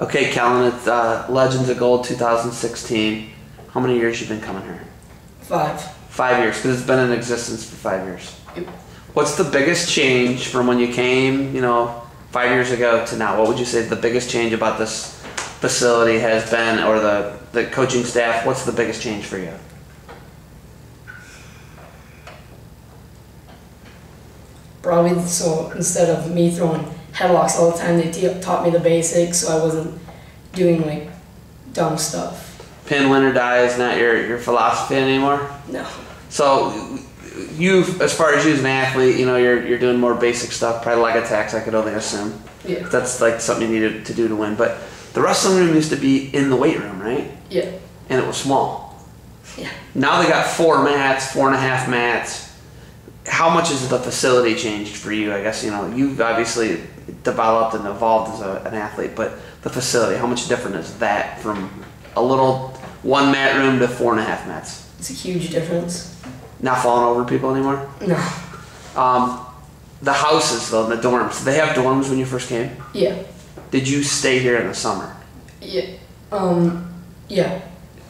Okay, Kellyn, it's uh, Legends of Gold 2016. How many years you been coming here? Five. Five years, because it's been in existence for five years. Yep. What's the biggest change from when you came, you know, five years ago to now? What would you say the biggest change about this facility has been, or the, the coaching staff? What's the biggest change for you? Probably so instead of me throwing headlocks all the time, they taught me the basics, so I wasn't doing like dumb stuff. Pin, win, or die is not your, your philosophy anymore? No. So, you, as far as you as an athlete, you know, you're, you're doing more basic stuff, probably leg attacks, I could only assume. Yeah. That's like something you needed to do to win. But the wrestling room used to be in the weight room, right? Yeah. And it was small. Yeah. Now they got four mats, four and a half mats. How much has the facility changed for you? I guess, you know, you've obviously developed and evolved as a, an athlete, but the facility, how much different is that from a little one mat room to four and a half mats? It's a huge difference. Not falling over people anymore? No. Um, the houses, though, the dorms, did they have dorms when you first came? Yeah. Did you stay here in the summer? Yeah. Um. Yeah.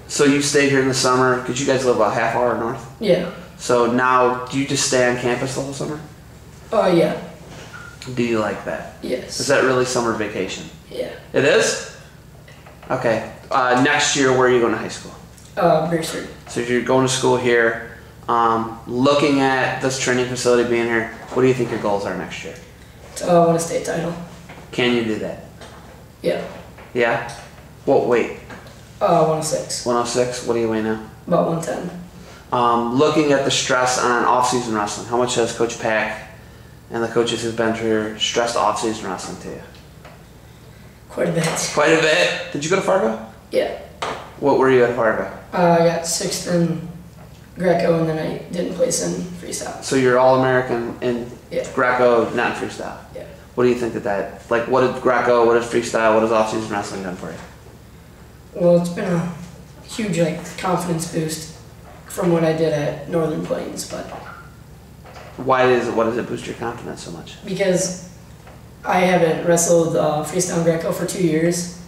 So you stayed here in the summer because you guys live about half hour north. Yeah. So now, do you just stay on campus the whole summer? Oh yeah. Do you like that? Yes. Is that really summer vacation? Yeah. It is. Okay. Uh, next year, where are you going to high school? Uh, Beresford. So if you're going to school here, um, looking at this training facility being here, what do you think your goals are next year? Uh, won a state title. Can you do that? Yeah. Yeah. What weight? Uh, 106. 106. What do you weigh now? About 110. Um, looking at the stress on off-season wrestling, how much has Coach Pack and the coaches who've been through stressed off-season wrestling to you? Quite a bit. Quite a bit. Did you go to Fargo? Yeah. What were you at Fargo? Uh, I got sixth in Greco and then I didn't place in freestyle. So you're All-American in Yeah. Greco, not in freestyle. Yeah. What do you think that that, like, what did Greco, what is freestyle, what has off-season wrestling done for you? Well, it's been a huge like confidence boost from what I did at Northern Plains, but Why is it, what does it boost your confidence so much? because I haven't wrestled uh, freestyle Greco for two years,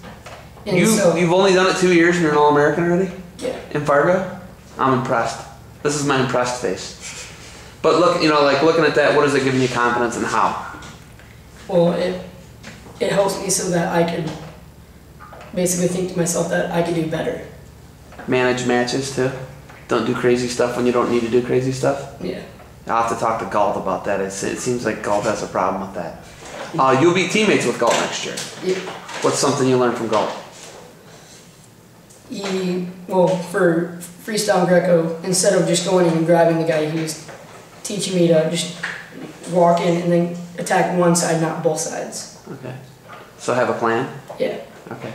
and You, so you've only done it two years and you're an All-American already? yeah, in Fargo? I'm impressed. This is my impressed face. But look, you know, like looking at that, what is it giving you confidence and how? well it it helps me so that I could basically think to myself that I could do better. Manage matches too. Don't do crazy stuff when you don't need to do crazy stuff. Yeah. I'll have to talk to Galt about that. It's, it seems like Galt has a problem with that. Uh, you'll be teammates with Galt next year. Yeah. What's something you learned from Galt? He well for freestyle Greco instead of just going in and grabbing the guy, he was teaching me to just walk in and then attack one side, not both sides. Okay. So have a plan? Yeah. Okay.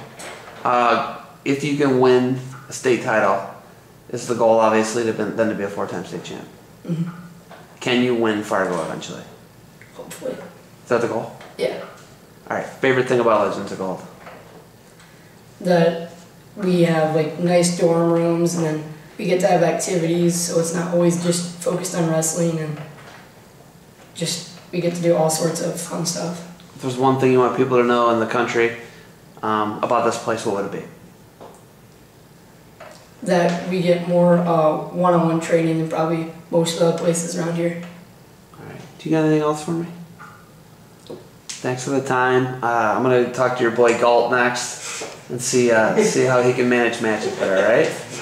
Uh, if you can win a state title, is the goal obviously to be, then to be a four-time state champ? Mhm. Can you win Fargo eventually? Hopefully. Is that the goal? Yeah. All right. Favorite thing about Legends of Gold? That we have like nice dorm rooms and then we get to have activities so it's not always just focused on wrestling and just we get to do all sorts of fun stuff. If there's one thing you want people to know in the country um, about this place, what would it be? That we get more uh, one-on-one training than probably most of the places around here. All right. Do you got anything else for me? Thanks for the time. Uh, I'm gonna talk to your boy Galt next and see uh, see how he can manage matches better. All right.